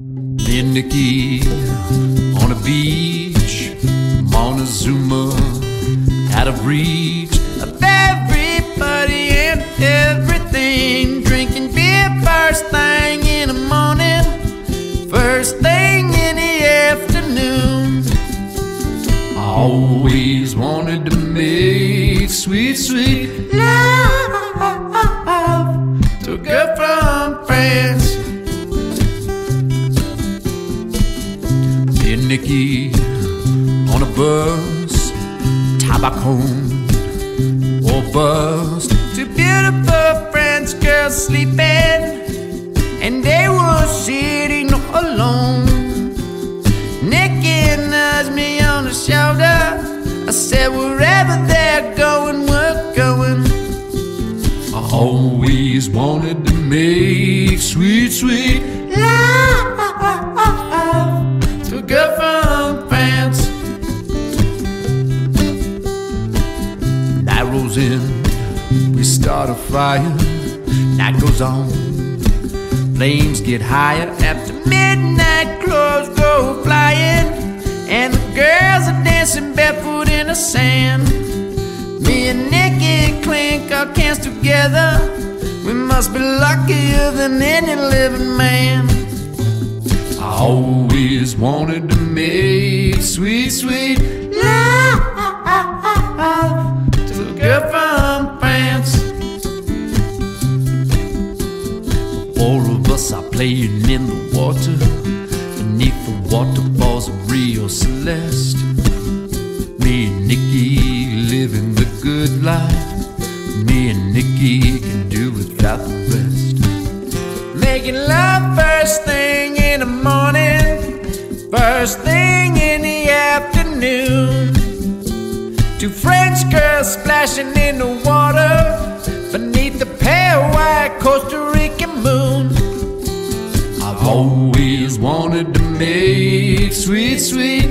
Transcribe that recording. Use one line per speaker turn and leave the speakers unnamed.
Nickie on a beach, Montezuma out of reach of everybody and everything. Drinking beer first thing in the morning, first thing in the afternoon. I always wanted to make sweet, sweet love Nickie on a bus, Tabacon or bust. Two beautiful French girls sleeping, and they were sitting alone. Nickie nudged me on the shoulder. I said, wherever they're going, we're going. I always wanted to make sweet, sweet Rolls in, we start a fire. Night goes on, flames get higher. After midnight, clothes go flying, and the girls are dancing barefoot in the sand. Me and Nickie clink our cans together. We must be luckier than any living man. I always wanted to make sweet, sweet love from France. All of us are playing in the water, beneath the waterfalls of Rio Celeste. Me and Nickie living the good life. Me and Nickie can do without the rest. Making love first thing in the morning, first thing in the afternoon. Splashing in the water beneath the pale white Costa Rican moon. I've always wanted to make sweet, sweet